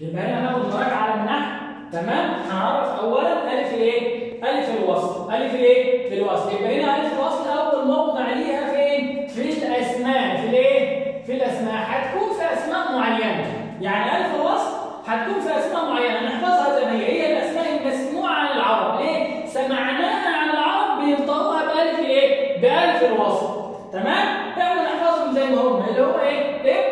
يبقى هنا هناخد مراجعه على النحو. تمام؟ هنعرف اولا ألف الايه ألف الوصل. ألف الايه الوصل يبقى هنا ألف الوصل أول موضع ليها فين؟ في الأسماء. في الإيه؟ في الأسماء. هتكون في أسماء معينة. يعني ألف الوصل هتكون في أسماء معينة. نحفظها زي ما هي. هي الأسماء المسموعة عن العرب. ليه؟ سمعناها عن العرب بينطقوها بألف الايه بألف الوصل. تمام؟ إحنا نحفظهم زي ما هم. اللي هو إيه؟ ابن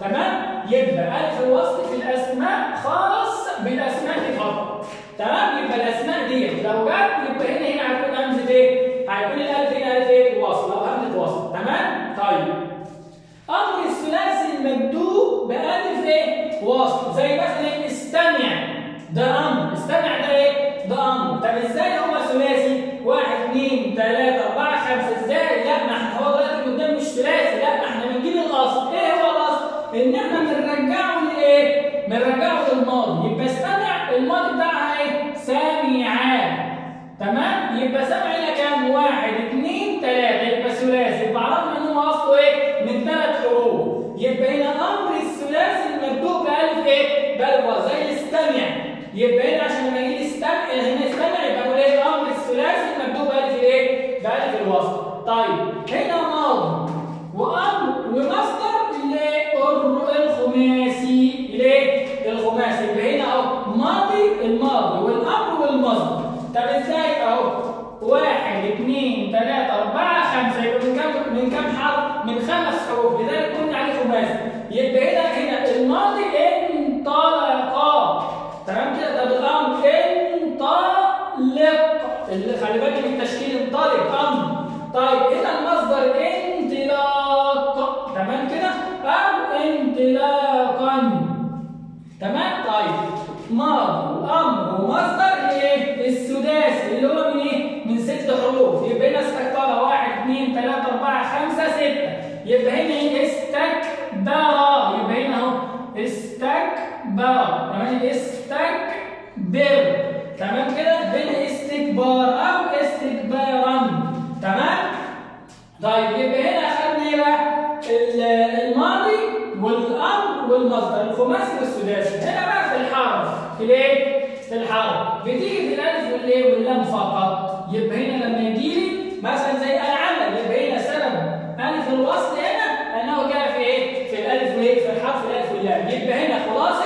تمام؟ يبقى ألف الوصل في الأسماء خاص بالأسماء دي فقط. تمام؟ يبقى الأسماء دي لو جت يبقى هنا هنا هتكون همزة إيه؟ هيكون الالف هنا ألف إيه؟ وصل أو همزة وصل تمام؟ طيب. أمر الثلاثي المبدوء بألف إيه؟ وصل زي مثلا استمع ده أمر. استمع ده إيه؟ ده أمر. طب إزاي هو ان إحنا بنرجعه لايه بنرجعه للماضي يبقى استمع الماضي بتاعها إيه سامعان تمام يبقى سمع هنا كام واحد اثنين ثلاثة يبقى ثلاثي يبقى عرفنا ان هو اصله إيه من ثلاث حروف يبقى هنا أمر الثلاثي المبدوء بالف إيه بلوى زي استمع يبقى هنا عشان لما يجي استمع هنا استمع يبقى نقول إيه أمر الثلاثي المبدوء بالف إيه بالف الوصل طيب هنا طب إزاي اهو؟ واحد اثنين ثلاثة أربعة خمسة. يبقى من كم من كم حرف؟ من خمس حروف. لذلك قلنا عليه خماسي يبقى هنا هنا الماضي انطلق. تمام كده؟ طب الأمر انطلق. اللي خلي بالك من التشكيل انطلق. أمر طيب هنا المصدر انطلاق. تمام كده؟ أو انطلاقا. تمام؟ طيب. ماضي وامر ومصدر السداسي اللي هو من إيه من ست حروف. يبقى هنا استكبر واحد اثنين ثلاثة أربعة خمسة ستة. يبقى هنا استكبر يبقى هنا اهو استكبر تمام استكبر. تمام كده؟ بين استكبار أو استكبارا. تمام؟ طيب يبقى هنا أخذنا إيه بقى؟ الماضي والأمر والمصدر. الخماسي والسداسي. هنا بقى في الحرف. في الإيه؟ في الحرف بتيجي في الألف والايه واللام فقط. يبقى هنا لما يجي لي مثلا زي العمل يبقى هنا سبب. الف الوصل هنا انه جاء في إيه؟ في الألف وايه في الحرف الألف واللام. يبقى هنا خلاصة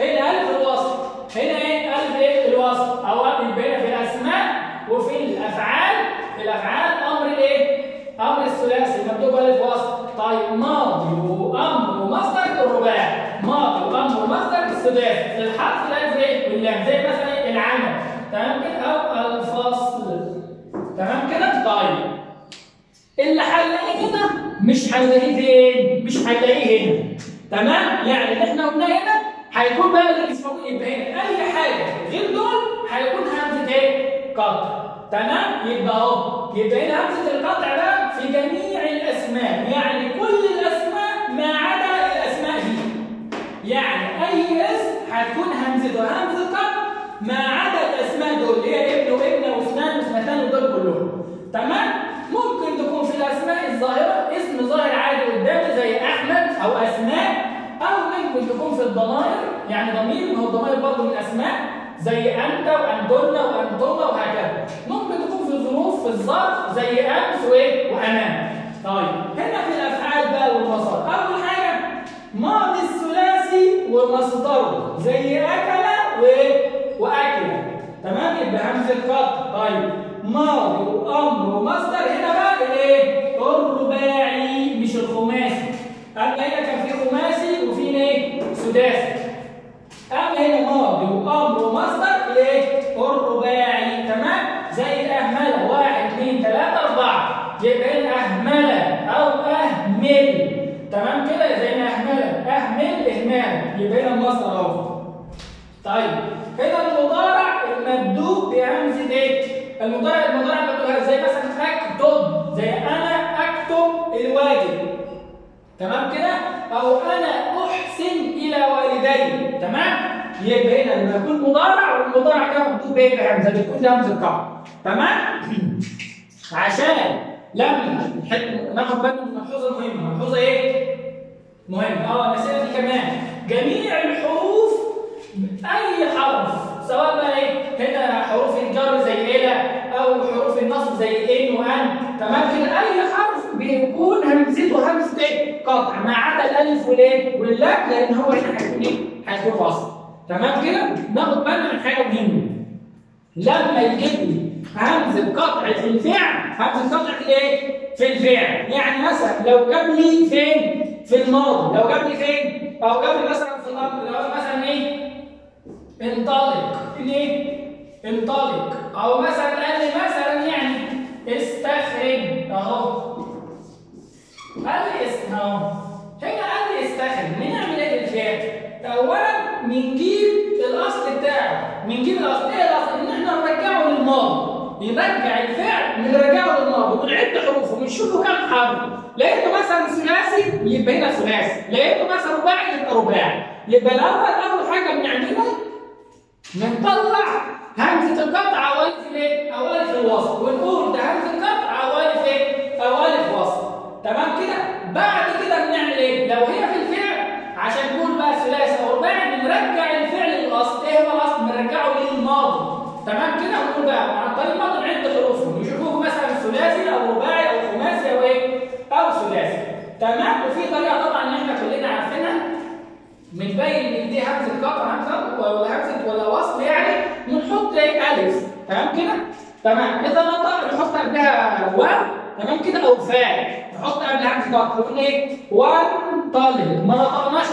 هنا ألف الوصل. هنا إيه؟ ألف إيه؟ الوصل. أو يبقى هنا في الأسماء وفي الأفعال. في الأفعال أمر الايه أمر الثلاثي. المكتوب ألف وصل. طيب ماضي وأمر ومصدر الرباعي. ماضي وأمر ومصدر السداسي الحرف الألف إيه واللام. زي مثلا العمل تمام كده أو الفصل تمام كده طيب اللي هنلاقيه هنا مش هنلاقيه فين مش هنلاقيه هنا تمام؟ يعني اللي إحنا قلناه هنا هيكون بقى اللي موجود يبقى هنا أي حاجة غير دول هيكون همزة إيه؟ قطع. تمام؟ يبقى أهو. يبقى هنا همزة القطع بقى في جميع الأسماء. يعني كل الأسماء ما عدا الأسماء دي. يعني أي اسم هتكون همزته همزة قطع ما عدا الأسماء دول. اللي هي ابن وابنة واثنان واثنتان ودول كلهم. تمام ممكن تكون في الاسماء الظاهره اسم ظاهر عادي قدامي زي احمد أو اسماء أو ممكن تكون في الضمائر يعني ضمير ما هو الضمائر برضه من أسماء زي أنت وأنتن وأنتم وهكذا. ممكن تكون في الظروف في الظرف زي امس وايه وامام طيب هنا في الأفعال بقى والمصدر أول حاجة ماضي الثلاثي ومصدره زي أكل وايه وأكل. تمام؟ يبقى همزة قطع طيب ماضي وامر ومصدر هنا بقى الايه يبقى هنا أهملة أو أهمل. تمام كده زي ما أهملة؟ أهمل إهمال. يبقى هنا المصدر اهو طيب هنا المضارع المبدوء بهمزه إيه المضارع المضارع المبدوء زي مثلا أكتب زي أنا أكتب الواجب. تمام كده؟ أو أنا أحسن إلى والدي. تمام؟ يبقى هنا لما يكون مضارع والمضارع ده مكتوب بإيه؟ بهمزه بتكون همزه القاع. تمام؟ عشان لما ناخد بالنا من ملحوظة مهمة ملحوظة إيه؟ مهمة آه الاسئله دي كمان جميع الحروف أي حرف سواء بقى إيه هنا حروف الجر زي إلى أو حروف النصب زي إن وان تمام كده أي حرف بيكون همزته همزة إيه؟ قطع ما عدا الألف والإيه؟ واللام لأن هو هنا هيكون إيه؟ هيكون وصل تمام كده؟ ناخد بالنا من حاجة مهمة لما يجيب لي همزه قطع في الفعل همزه قطع في إيه؟ في الفعل يعني مثلا لو جاب لي فين؟ في الماضي لو جاب لي فين؟ أو جاب لي مثلا في الامر لو مثلا إيه؟ انطلق ليه؟ انطلق أو مثلا قال لي مثلا يعني استخرج أهو قال لي أهو هنا قال لي استخرج بنعمل إيه بالفعل؟ اولا بنجيب الأصل بتاعه بنجيب الأصل إيه الأصل؟ إن إحنا نرجعه للماضي نرجع الفعل بنرجعه للماضي ونعد حروفه ونشوفه كام حرف. لقيته مثلا ثلاثي يبقى هنا ثلاثي لقيته مثلا رباعي يبقى رباعي. يبقى الأول أول حاجة بنعملها بنطلع همزة القطع أو ألف الايه؟ أو ألف ونقول ده همزة القطع أو الف إيه؟ أو الف وصل تمام كده؟ بعد كده بنعمل إيه؟ لو هي في الفعل عشان نقول بقى ثلاثي أو رباعي بنرجع الفعل للاصل، إيه هو الاصل؟ بنرجعه للماضي تمام كده؟ ونقول بقى عن طريق الماضي نعد حروفه نشوفوه مثلا ثلاثي أو رباعي أو خماسي أو إيه؟ أو ثلاثي. تمام؟ وفي طريقة طبعا إحنا كلنا عارفينها. بنبين إن دي همزة قطع همزه ولا همزه ولا وصل يعني بنحط إيه؟ ألف. تمام كده؟ تمام. إذا نطق نحط قبلها واو. تمام كده؟ أو فاء. نحط قبل همزة قطع نقول إيه؟ وانطلق ما نطقناش